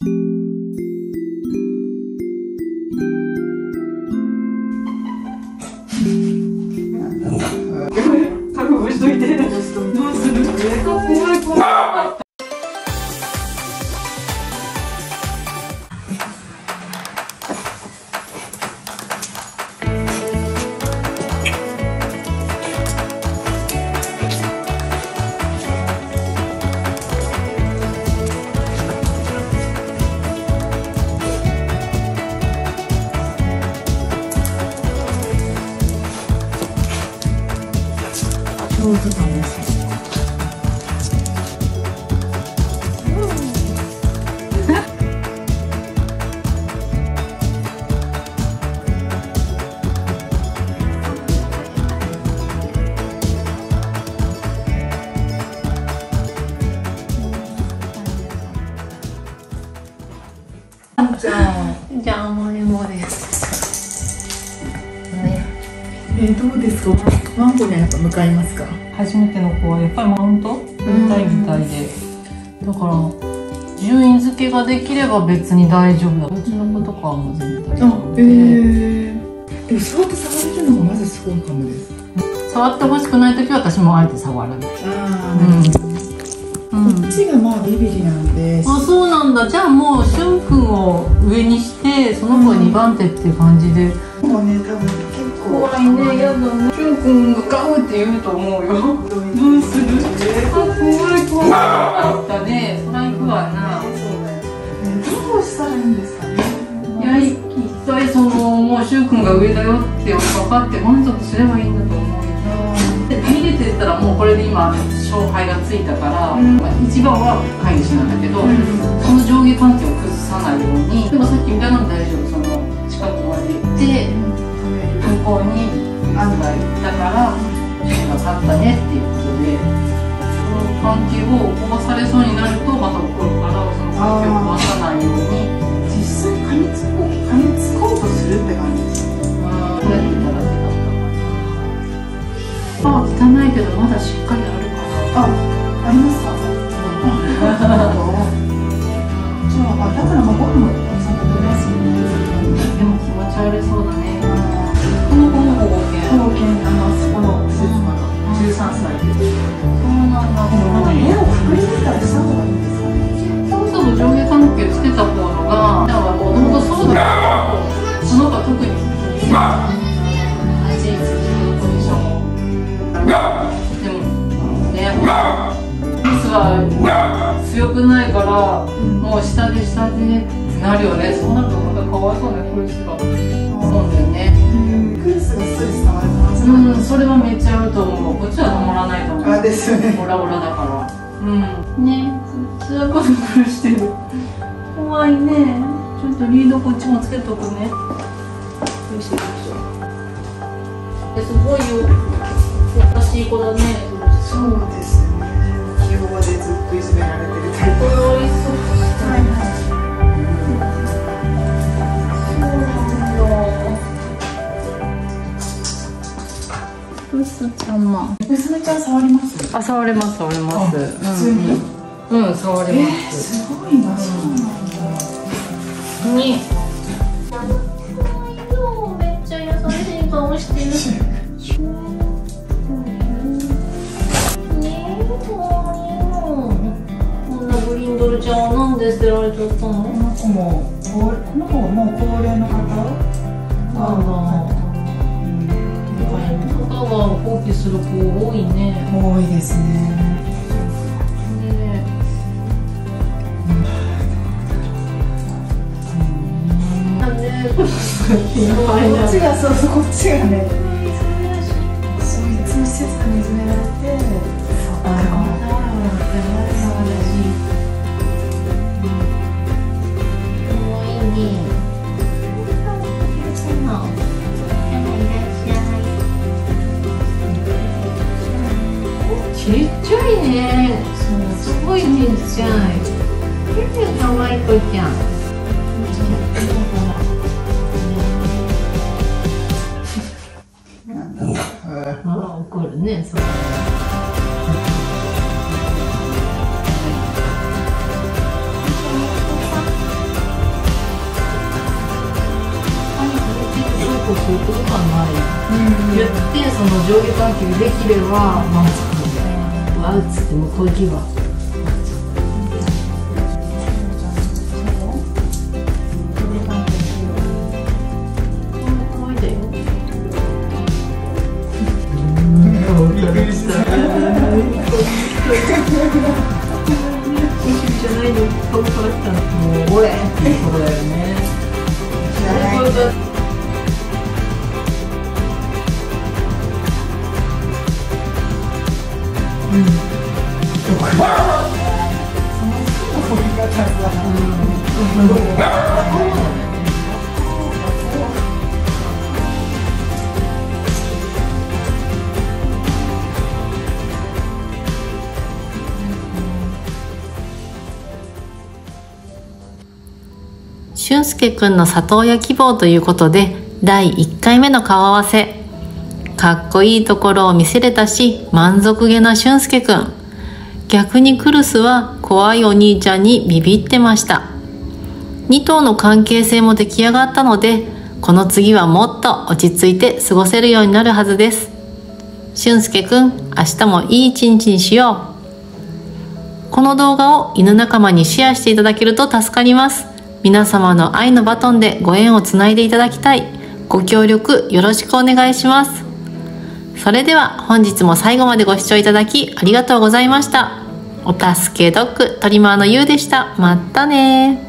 覚悟しといて。どうする？怖い怖い京えー、どうですか？ワンコにはやっぱ向かいますか？初めての子はやっぱりマウント？みたいみたいで。だから順位付けができれば別に大丈夫だ。うちの子とかはもう全然大丈あ夫、で、えー。でも触って触れるのがまずすごいかもです。触ってほしくない時は私もあえて触らない。あうん、うん。こっちがまあビビリなんで。あそうなんだ。じゃあもうしゅんくんを上にしてその子は2番手っていう感じで、もうね、多分結構。怖いねやだね。しゅんくんがガウって言うと思うよどうするあ怖い怖いあったねそら行くわなどうしたらいいんですかね。いや一回そのもうしゅんくんが上だよって分かって満足す。ればいいんだと思うよで逃げてったらもうこれで今勝敗がついたから、うん。まあ一番は飼い主なんだけど、その上下関係を崩さないように。でもさっきみたいなの大丈夫その近くまで行って向こうに案が行ったから主人が勝ったねっていうことでその関係を壊されそうになるとまた怒るからその関係を壊さないように実際噛みつこう、噛みつこうとするって感じです。あーこれでいただけたかな歯は汚いけどまだしっかりあるかあ、ありますか。な、じゃあ、あだからまあご飯もたくさん食べますよね。でも気持ち悪そうだねからもう下で下でってなるよね。そうなるとまたかわいそうなクリスがそうだよね。クリスがストレス溜まる可能性もありうんそれはめっちゃあると思う。こっちはたまらないと思う。あですよね。オラオラだから。うん。ね。つらく苦してる。怖いね。ちょっとリードこっちもつけとくね。よいしょよいしすごいよ。優しい子だね。そうですね。気弱でずっといじめられてるタイプ。うすちゃんま娘ちゃん触ります？あ触れます触れます普通に。うん、うん、触れえー、ますすごいな。そうなんだ。にめっちゃ優しい顔してる。ねえ、可愛いの。こんなグリンドルちゃんはなんで捨てられちゃったこの？の子もこの子はもう高齢の方？あうん方が放棄する子多いね多いですね。こっちがそうこっちがね。いね。すごいちっちゃい。結構かわい子ちゃん。ねそう、言ってその上下関係できれば満足みたいなわうっつって向こう行けば。もうおえっていうことだよ。ね 俊介くんの里親希望ということで第1回目の顔合わせ。かっこいいところを見せれたし満足げな俊介くん。逆にクルスは怖いお兄ちゃんにビビってました。2頭の関係性も出来上がったのでこの次はもっと落ち着いて過ごせるようになるはずです。俊介くん明日もいい一日にしよう。この動画を犬仲間にシェアしていただけると助かります。皆様の愛のバトンでご縁をつないでいただきたい。ご協力よろしくお願いします。それでは本日も最後までご視聴いただきありがとうございました。お助けドッグトリマーのゆうでした。またね